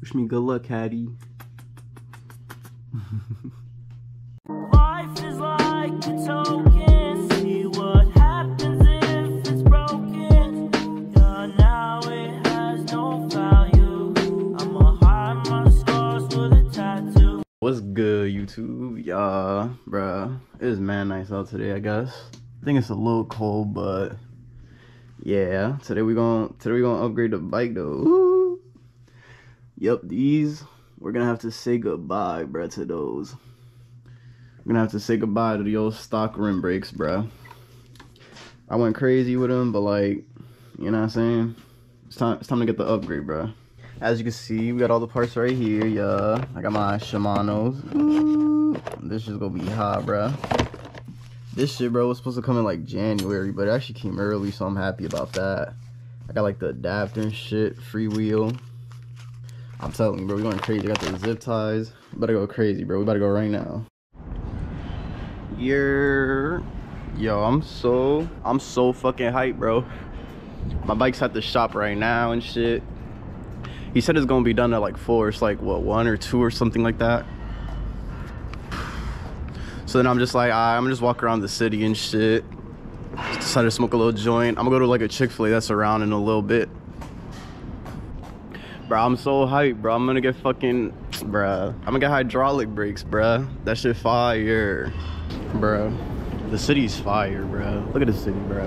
Wish me good luck, Hattie. Life is like a token. See what happens if it's broken. Yeah, now it has no value. I'ma hide my scars with a tattoo. What's good, YouTube? Y'all, bruh. It is man nice out today, I guess. I think it's a little cold, but yeah. Today we gonna today we gonna upgrade the bike though. Woo. Yep, these we're gonna have to say goodbye, bruh, to those. We're gonna have to say goodbye to the old stock rim brakes, bruh. I went crazy with them, but like, you know what I'm saying? It's time it's time to get the upgrade, bruh. As you can see, we got all the parts right here, yeah. I got my Shimano's. Ooh, this is gonna be hot, bruh. This shit, bro, was supposed to come in like January, but it actually came early, so I'm happy about that. I got like the adapter and shit, freewheel. I'm telling you, bro, we going crazy. I got the zip ties. Better go crazy, bro. We better go right now. Yeah. Yo, I'm so, I'm so fucking hyped, bro. My bike's at the shop right now and shit. He said it's gonna be done at like four. It's like what one or two or something like that. So then I'm just like, ah, I'm gonna just walk around the city and shit. Decided to smoke a little joint. I'm gonna go to like a Chick Fil A that's around in a little bit. Bro, I'm so hyped, bro. I'm gonna get fucking, bruh. I'm gonna get hydraulic brakes, bro. That shit fire, bro. The city's fire, bro. Look at the city, bro.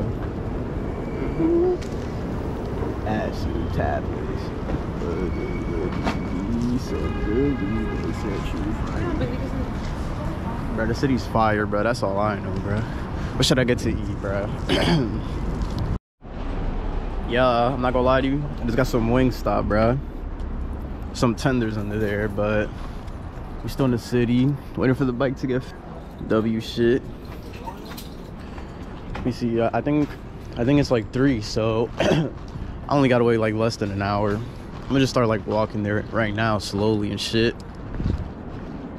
Acid tablets. Bro, the city's fire, bro. That's all I know, bro. What should I get to eat, bro? yeah, I'm not gonna lie to you. I just got some Wingstop, bro. Some tenders under there, but we're still in the city, waiting for the bike to get W shit. Let me see. I think, I think it's like three, so I only gotta wait like less than an hour. I'm gonna just start like walking there right now, slowly and shit.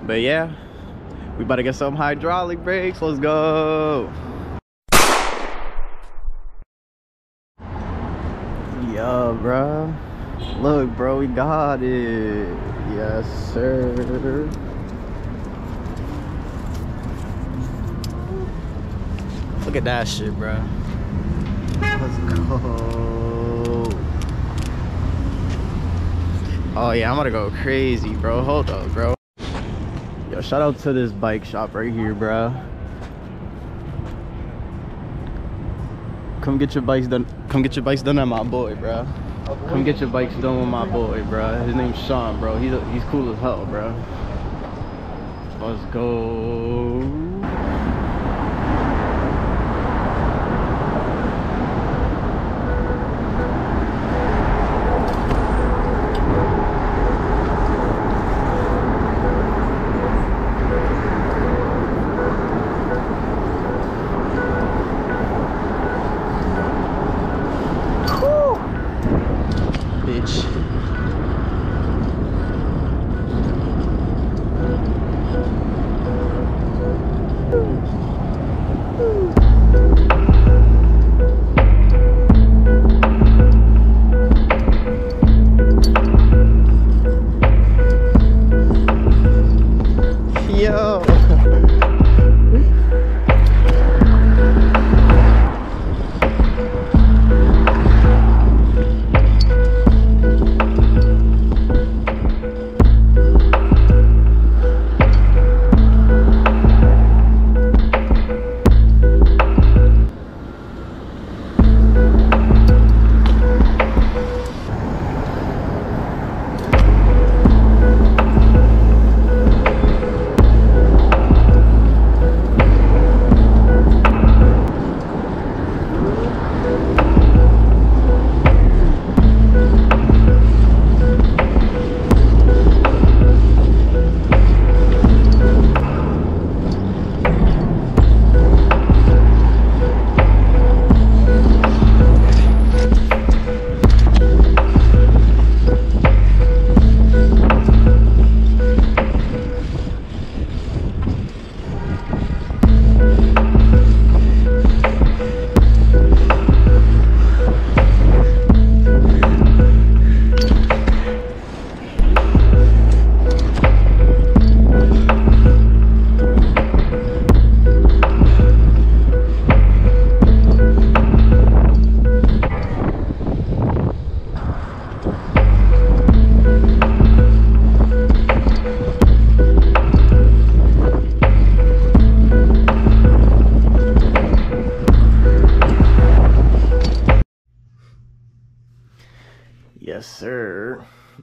But yeah, we about to get some hydraulic brakes. Let's go. Bro. Look, bro, we got it. Yes, sir. Look at that shit, bro. Let's go. Oh yeah, I'm gonna go crazy, bro. Hold up, bro. Yo, shout out to this bike shop right here, bro. Come get your bikes done. Come get your bikes done at my boy, bro. Come get your bikes done with my boy, bro. His name's Sean, bro. He's a, he's cool as hell, bro. Let's go.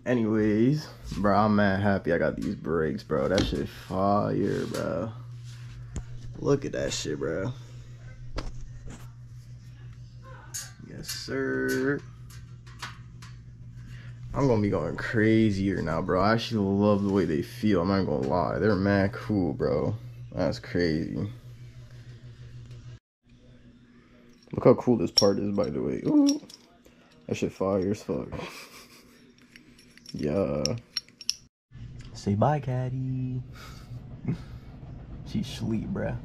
Anyways, bro, I'm mad happy I got these brakes, bro. That shit fire, bro. Look at that shit, bro. Yes, sir. I'm gonna be going crazier now, bro. I actually love the way they feel. I'm not gonna lie. They're mad cool, bro. That's crazy. Look how cool this part is, by the way. Ooh. That shit fire as fuck. Yeah. Say bye, Caddy. She's sleep, bruh.